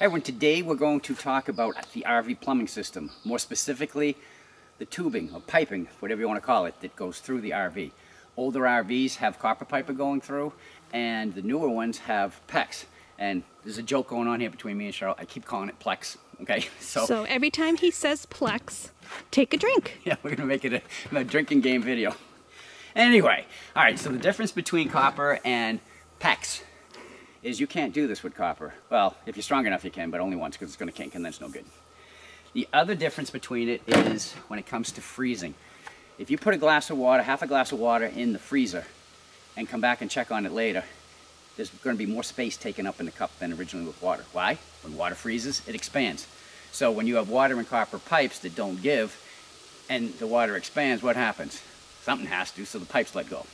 Everyone, today we're going to talk about the RV plumbing system, more specifically the tubing or piping, whatever you want to call it, that goes through the RV. Older RVs have copper pipe going through, and the newer ones have PEX. And there's a joke going on here between me and Cheryl. I keep calling it Plex. Okay, so so every time he says Plex, take a drink. Yeah, we're gonna make it a, a drinking game video. Anyway, all right. So the difference between copper and PEX is you can't do this with copper. Well, if you're strong enough you can, but only once because it's going to kink and that's no good. The other difference between it is when it comes to freezing. If you put a glass of water, half a glass of water in the freezer and come back and check on it later, there's going to be more space taken up in the cup than originally with water. Why? When water freezes, it expands. So when you have water and copper pipes that don't give and the water expands, what happens? Something has to, so the pipes let go.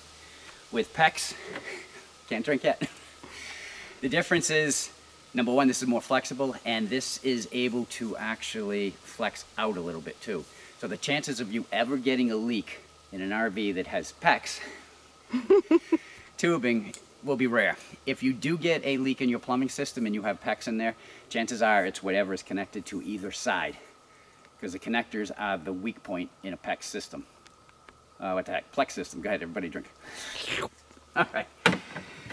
With PEX, can't drink yet. The difference is, number one, this is more flexible, and this is able to actually flex out a little bit too. So the chances of you ever getting a leak in an RV that has PEX tubing will be rare. If you do get a leak in your plumbing system and you have PEX in there, chances are it's whatever is connected to either side because the connectors are the weak point in a PEX system. Uh, what the heck? Plex system. Go ahead, everybody drink. All right.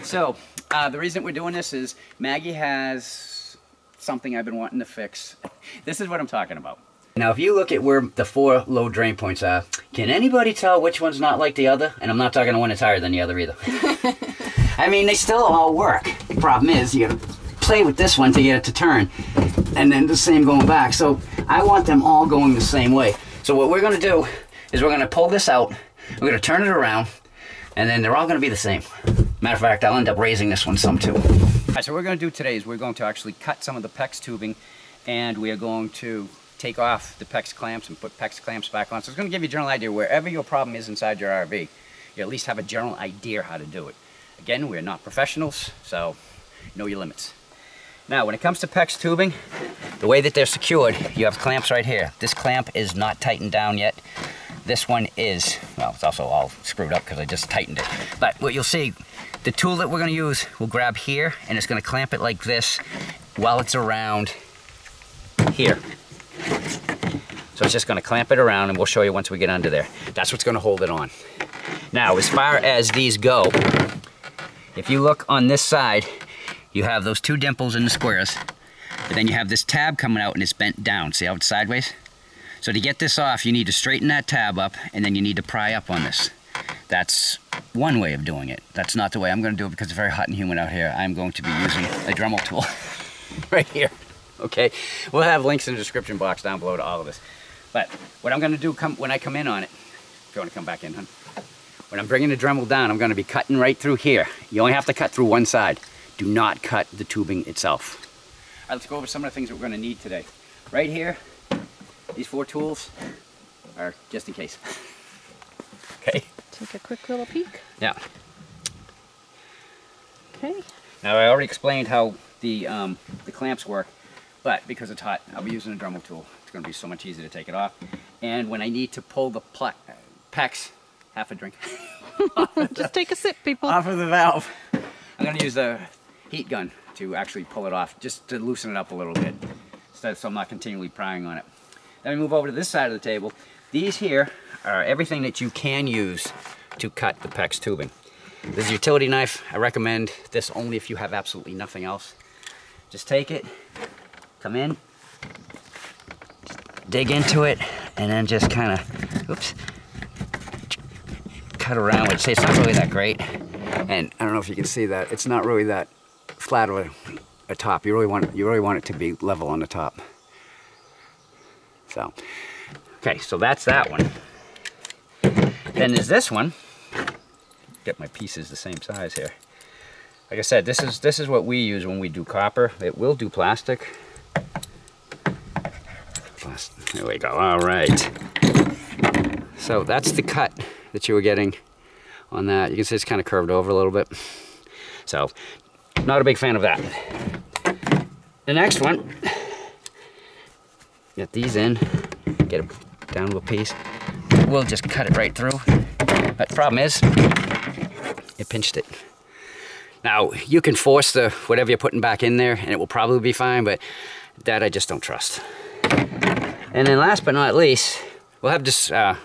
So, uh, the reason we're doing this is Maggie has something I've been wanting to fix. this is what I'm talking about. Now, if you look at where the four low drain points are, can anybody tell which one's not like the other? And I'm not talking to one that's higher than the other either. I mean, they still all work. The problem is you gotta play with this one to get it to turn. And then the same going back. So I want them all going the same way. So what we're gonna do is we're gonna pull this out, we're gonna turn it around, and then they're all gonna be the same. Matter of fact, I'll end up raising this one some too. All right, so what we're gonna do today is we're going to actually cut some of the PEX tubing and we are going to take off the PEX clamps and put PEX clamps back on. So it's gonna give you a general idea wherever your problem is inside your RV, you at least have a general idea how to do it. Again, we're not professionals, so know your limits. Now, when it comes to PEX tubing, the way that they're secured, you have clamps right here. This clamp is not tightened down yet. This one is, well, it's also all screwed up because I just tightened it. But what you'll see, the tool that we're gonna use we'll grab here and it's gonna clamp it like this while it's around here. So it's just gonna clamp it around and we'll show you once we get under there. That's what's gonna hold it on. Now, as far as these go, if you look on this side, you have those two dimples in the squares, but then you have this tab coming out and it's bent down. See how it's sideways? So to get this off, you need to straighten that tab up and then you need to pry up on this. That's one way of doing it. That's not the way I'm going to do it because it's very hot and humid out here. I'm going to be using a Dremel tool right here. Okay, we'll have links in the description box down below to all of this. But what I'm going to do come, when I come in on it, if you want to come back in. When I'm bringing the Dremel down, I'm going to be cutting right through here. You only have to cut through one side. Do not cut the tubing itself. All right, let's go over some of the things that we're going to need today. Right here, these four tools are just in case. okay. Take a quick little peek. Yeah. Okay. Now I already explained how the um, the clamps work, but because it's hot, I'll be using a Dremel tool. It's going to be so much easier to take it off. And when I need to pull the PEX, half a drink. Just take a sip, people. Off of the valve. I'm going to use the heat gun to actually pull it off, just to loosen it up a little bit, so I'm not continually prying on it. Then we move over to this side of the table. These here are everything that you can use to cut the PEX tubing. This is a utility knife. I recommend this only if you have absolutely nothing else. Just take it, come in, dig into it, and then just kind of, oops, cut around, which say it's not really that great. And I don't know if you can see that. It's not really that flat of a, a top. You really want you really want it to be level on the top. So, okay, so that's that one. Then there's this one. Get my pieces the same size here. Like I said, this is this is what we use when we do copper. It will do plastic. There we go. All right. So that's the cut that you were getting on that. You can see it's kind of curved over a little bit. So, not a big fan of that. The next one, get these in, get it down a piece. We'll just cut it right through. But problem is, it pinched it. Now, you can force the whatever you're putting back in there and it will probably be fine, but that I just don't trust. And then last but not least, we'll have just uh,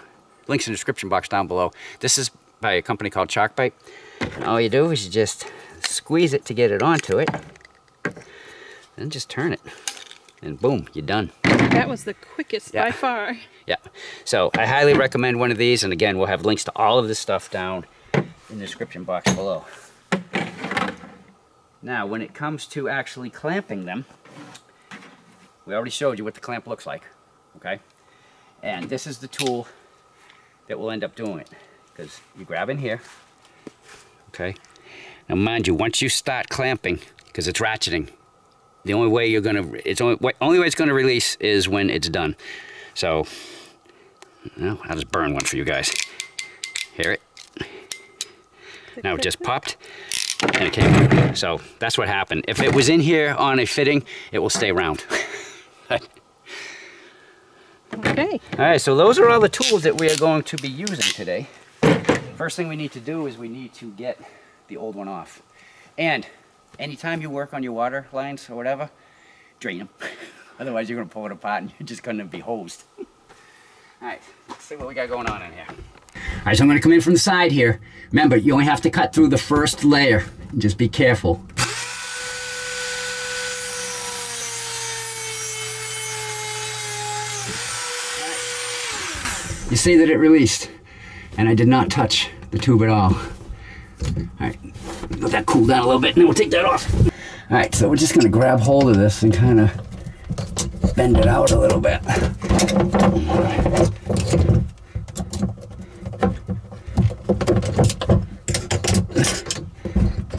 links in the description box down below. This is by a company called Sharkbite. And all you do is you just squeeze it to get it onto it, then just turn it, and boom, you're done. That was the quickest Yeah. by far. Yeah. So I highly recommend one of these, and again, we'll have links to all of this stuff down in the description box below. Now, when it comes to actually clamping them, we already showed you what the clamp looks like, okay? And this is the tool that will end up doing it. Because you grab in here, okay? Now mind you, once you start clamping, because it's ratcheting, the only way you're gonna, it's only, only way it's gonna release is when it's done. So, well, I'll just burn one for you guys. Hear it? Now it just popped and it came out. So that's what happened. If it was in here on a fitting, it will stay round. Okay. All right, so those are all the tools that we are going to be using today. First thing we need to do is we need to get the old one off. And anytime you work on your water lines or whatever, drain them. Otherwise you're gonna pull it apart and you're just gonna be hosed. All right, let's see what we got going on in here. All right, so I'm gonna come in from the side here. Remember, you only have to cut through the first layer. Just be careful. You see that it released, and I did not touch the tube at all. All right, let that cool down a little bit, and then we'll take that off. All right, so we're just gonna grab hold of this and kind of bend it out a little bit.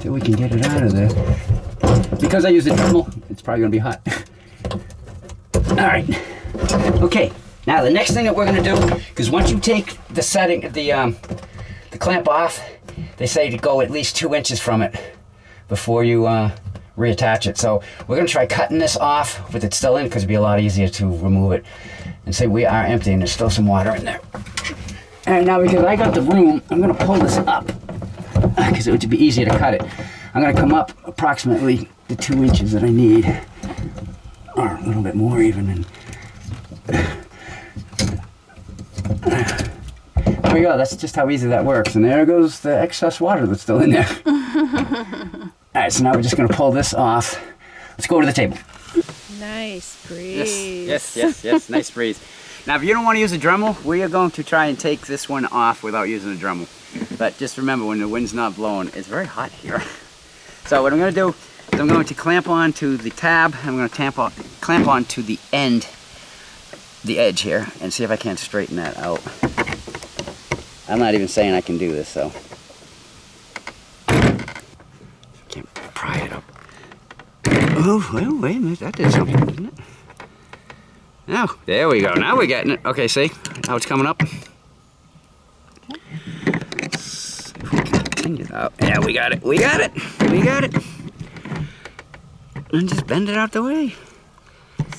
Till we can get it out of there. Because I use a Dremel, it's probably gonna be hot. All right. Okay. Now the next thing that we're gonna do, because once you take the setting, the um, the clamp off, they say to go at least two inches from it before you uh, reattach it. So we're gonna try cutting this off with it still in, because it'd be a lot easier to remove it. And say we are empty, and there's still some water in there. And now because I got the room, I'm gonna pull this up because it would be easier to cut it. I'm gonna come up approximately the two inches that I need, or a little bit more even. And there we go. That's just how easy that works. And there goes the excess water that's still in there. All right, so now we're just gonna pull this off. Let's go to the table. Nice breeze. Yes, yes, yes. yes. nice breeze. Now, if you don't want to use a Dremel, we are going to try and take this one off without using a Dremel. But just remember, when the wind's not blowing, it's very hot here. So what I'm going to do is I'm going to clamp onto the tab. I'm going to tamp on, clamp onto the end, the edge here, and see if I can't straighten that out. I'm not even saying I can do this, so. Can't pry it up. Oh, well, wait a minute. That did something, didn't it? Now, there we go. Now we're getting it. Okay, see how it's coming up? Let's see if we can continue that. Yeah, we got it. We got it. We got it. And just bend it out the way.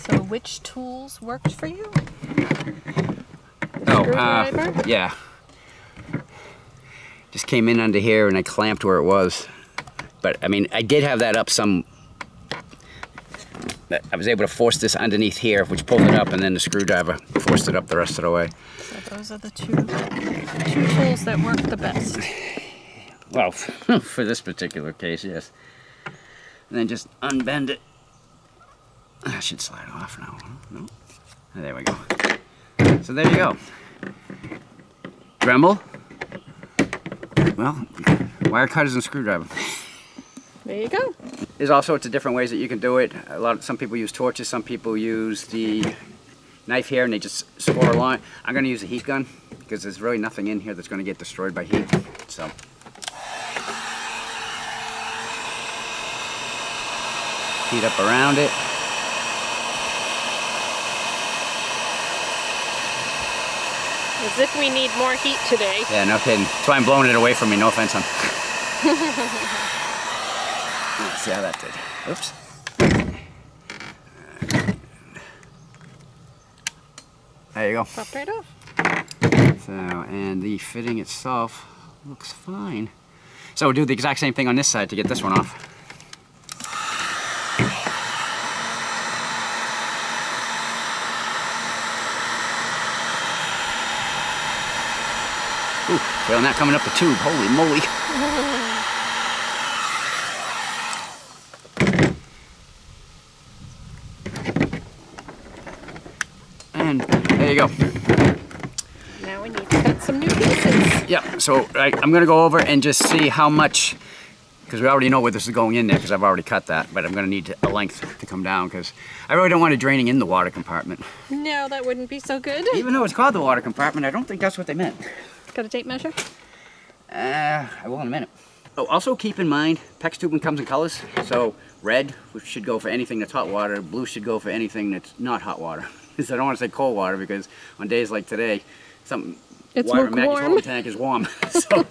So which tools worked for you? Oh, uh, yeah. Just came in under here and I clamped where it was. But I mean, I did have that up some. I was able to force this underneath here, which pulled it up, and then the screwdriver forced it up the rest of the way. So those are the two two tools that work the best. Well, for this particular case, yes. And then just unbend it. Ah, that should slide off now. No? There we go. So there you go. Dremel. Well, wire cutters and screwdriver. There you go. There's all sorts of different ways that you can do it. A lot. Of, some people use torches. Some people use the knife here, and they just score a line. I'm going to use a heat gun because there's really nothing in here that's going to get destroyed by heat. So. Heat up around it. As if we need more heat today. Yeah, no kidding. That's why I'm blowing it away from me. No offense, hon. Let's see how that did. Oops. There you go. Popped right off. So, and the fitting itself looks fine. So we'll do the exact same thing on this side to get this one off. Ooh, feeling that coming up the tube. Holy moly. And there you go. Now we need to cut some new pieces. Yeah, so I, I'm gonna go over and just see how much, because we already know where this is going in there, because I've already cut that, but I'm gonna need a length to come down, because I really don't want it draining in the water compartment. No, that wouldn't be so good. Even though it's called the water compartment, I don't think that's what they meant. Got a tape measure? Uh, I will in a minute. Oh, also keep in mind, PEX tubing comes in colors. So red which should go for anything that's hot water, blue should go for anything that's not hot water. so I don't want to say cold water because on days like today, some It's water in more Maggie's warm. tank is warm. so,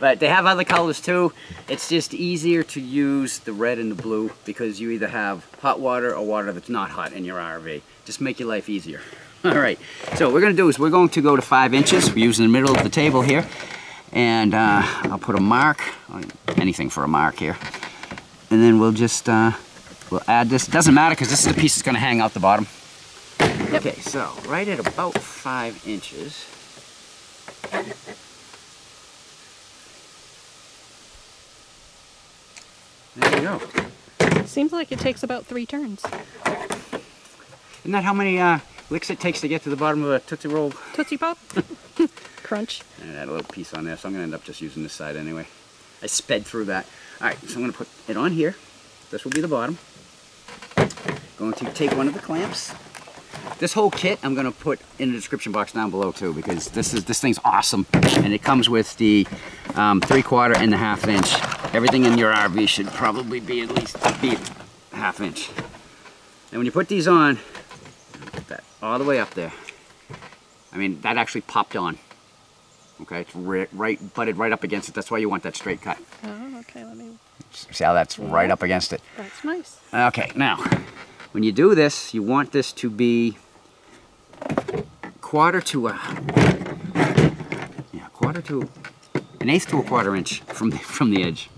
but they have other colors too. It's just easier to use the red and the blue because you either have hot water or water that's not hot in your RV. Just make your life easier. All right, so what we're gonna do is we're going to go to five inches. We're using the middle of the table here. And uh, I'll put a mark, anything for a mark here. And then we'll just, uh, we'll add this. Doesn't matter because this is the piece that's gonna hang out the bottom. Okay, so right at about five inches. There you go. Seems like it takes about three turns. Isn't that how many uh, licks it takes to get to the bottom of a Tootsie Roll? Tootsie Pop. Crunch. And add a little piece on there, so I'm gonna end up just using this side anyway. I sped through that. All right, so I'm gonna put it on here. This will be the bottom. Going to take one of the clamps. This whole kit I'm gonna put in the description box down below too, because this is this thing's awesome, and it comes with the um, three quarter and the half inch. Everything in your RV should probably be at least be a half inch. And when you put these on, all the way up there. I mean, that actually popped on. Okay, it's ri- right, butted right up against it. That's why you want that straight cut. Oh, okay, let me. See how that's right up against it? That's nice. Okay, now, when you do this, you want this to be quarter to a, yeah, quarter to, an eighth to a quarter inch from the, from the edge.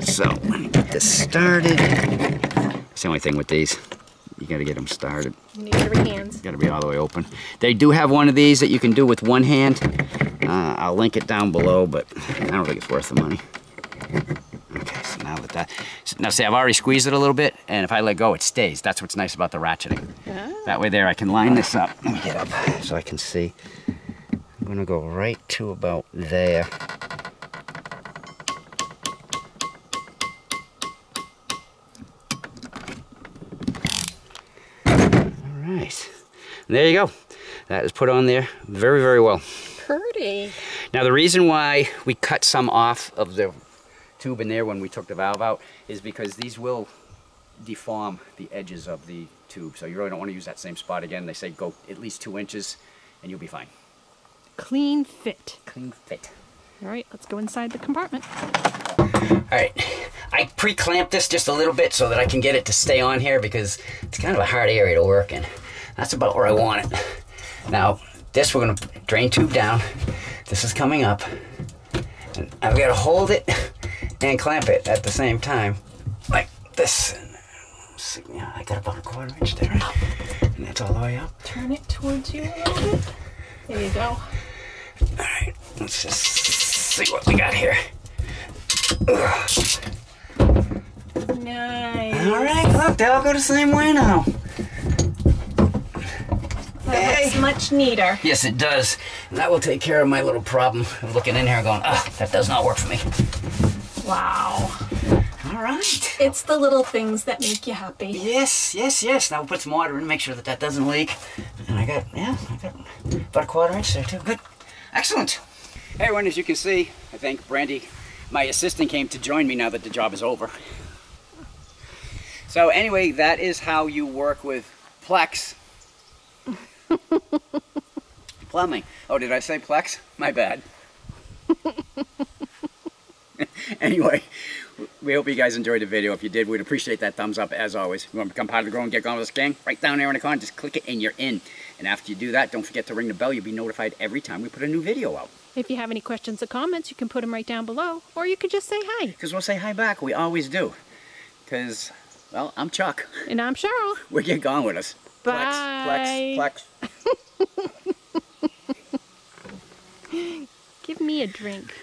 So, let me get this started. It's the only thing with these. You gotta get them started. You need three hands. Got to be all the way open. They do have one of these that you can do with one hand. Uh, I'll link it down below, but I don't think it's worth the money. Okay, so now with that, so now see, I've already squeezed it a little bit, and if I let go, it stays. That's what's nice about the ratcheting. Ah. That way there, I can line this up. Let me get up so I can see. I'm gonna go right to about there. All right, there you go. That is put on there very, very well. Pretty. Now the reason why we cut some off of the tube in there when we took the valve out is because these will deform the edges of the tube. So you really don't want to use that same spot again. They say go at least two inches and you'll be fine. Clean fit. Clean fit. All right, let's go inside the compartment. All right, I pre-clamped this just a little bit so that I can get it to stay on here because it's kind of a hard area to work in. That's about where I want it. Now, this we're gonna drain tube down. This is coming up. And I've got to hold it and clamp it at the same time, like this. Yeah, I got about a quarter inch there, and that's all the way up. Turn it towards you a little bit. There you go. All right, let's just see what we got here. Nice. All right, look, they all go the same way now. That looks much neater. Yes, it does. And that will take care of my little problem of looking in here going, ah, that does not work for me. Wow. All right. It's the little things that make you happy. Yes, yes, yes. Now we'll put some water in, make sure that that doesn't leak. And I got, yeah, I got about a quarter inch there too. Good. Excellent. Hey everyone, as you can see, I think Brandy, my assistant, came to join me now that the job is over. So anyway, that is how you work with Plex. Plumbing. Oh, did I say Plex? My bad. anyway, we hope you guys enjoyed the video. If you did, we'd appreciate that thumbs up as always. If you want to become part of the Grow and Get Gone with Us gang, right down there in the corner, just click it and you're in. And after you do that, don't forget to ring the bell. You'll be notified every time we put a new video out. If you have any questions or comments, you can put them right down below, or you could just say hi. Because we'll say hi back. We always do. Because, well, I'm Chuck. And I'm Cheryl. We get gone with us. Bye. Plex, plex, plex. Give me a drink.